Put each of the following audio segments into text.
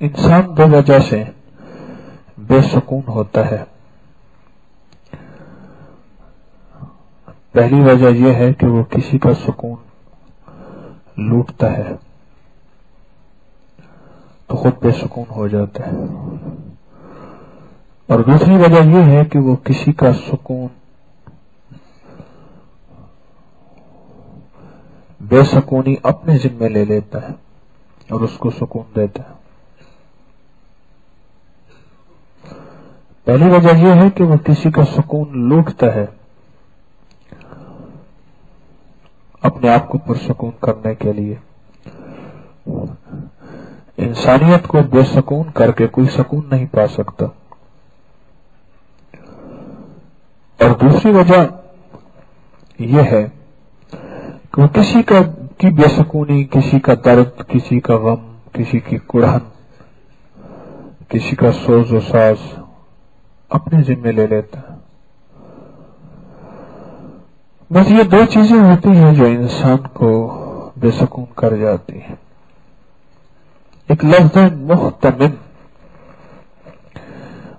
انسان دو وجہ سے بے سکون ہوتا ہے۔ پہلی وجہ یہ ہے کہ وہ کسی کا سکون لوٹتا ہے تو خود بے سکون ہو جاتا ہے۔ اور دوسری وجہ یہ ہے کہ وہ کسی کا سکون بے سکونی اپنے ذمے لے لیتا ہے اور اس کو سکون دیتا ہے۔ پہلی وجہ یہ ہے کہ وہ کسی کا سکون لوٹتا ہے، اپنے آپ کو پرسکون کرنے کے لیے۔ انسانیت کو بے سکون کر کے کوئی سکون نہیں پا سکتا۔ اور دوسری وجہ یہ ہے کہ وہ کسی کا کی بے سکونی، کسی کا درد، کسی کا غم، کسی کی کڑھن کسی کا سوز و ساز اپنے ذمے لے لیتا ہے۔ بس یہ دو چیزیں ہوتی ہیں جو انسان کو بے سکون کر جاتی ہیں۔ ایک لفظ ہے محتمم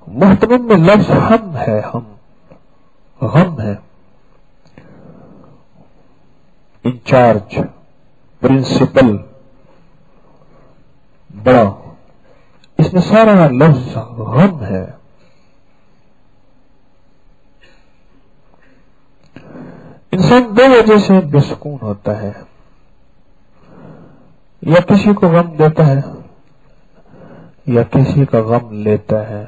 محتمم میں لفظ ہم ہے، ہم۔ غم ہے۔ Incharge principal. بڑا۔ اس میں سارا لفظ غم ہے۔ انسان دو وجہ سے بے سکون ہوتا ہے۔ یا کسی کو غم دیتا ہے، یا کسی کا غم لیتا ہے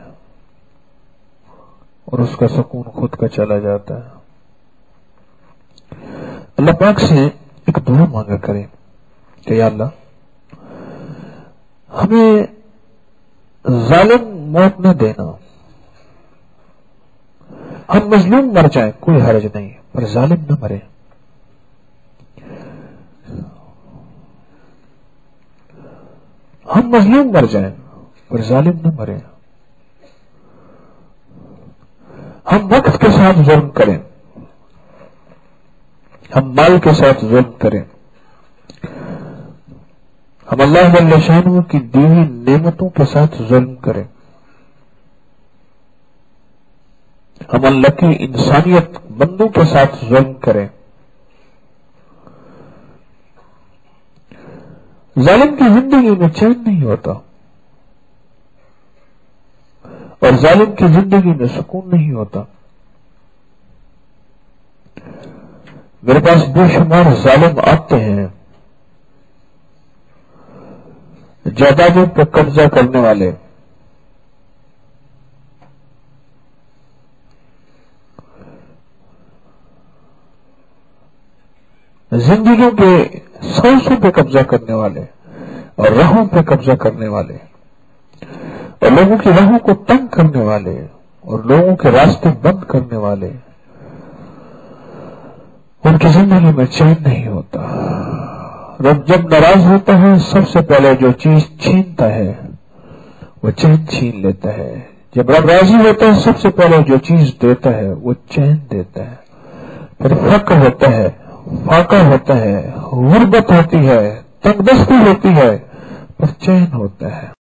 اور اس کا سکون خود کا چلا جاتا ہے۔ اللہ پاک سے ایک دعا مانگا کریں کہ یا اللہ، ہمیں ظالم موت نہ دینا۔ ہم مظلوم مر جائیں، کوئی حرج نہیں پر ظالم نہ مرے۔ ہم مظلوم مر جائیں، پر ظالم نہ مرے۔ ہم وقت کے ساتھ ظلم کریں۔ ہم مال کے ساتھ ظلم کریں۔ ہم اللہ شاہ کی دیوی نعمتوں کے ساتھ ظلم کریں۔ ہم اللہ کی انسانیت بندوں کے ساتھ ظلم کریں۔ ظالم کی زندگی میں چین نہیں ہوتا۔ اور ظالم کی زندگی میں سکون نہیں ہوتا۔ میرے پاس بے شمار ظالم آتے ہیں۔ جائیدادوں پہ قبضہ کرنے والے۔ زندگیوں کے سو پہ قبضہ کرنے والے اور راہوں پہ قبضہ کرنے والے اور لوگوں کی راہوں کو تنگ کرنے والے اور لوگوں کے راستے بند کرنے والے، ان کی زندگی میں چین نہیں ہوتا۔ رب جب ناراض ہوتا ہے، سب سے پہلے جو چیز چھینتا ہے، وہ چین چھین لیتا ہے۔ جب رب راضی ہوتا ہے، سب سے پہلے جو چیز دیتا ہے، وہ چین دیتا ہے۔ پھر فخر ہوتا ہے واقع ہوتا ہے غربت ہوتی ہے تندرستی ہوتی ہے پر چین ہوتا ہے۔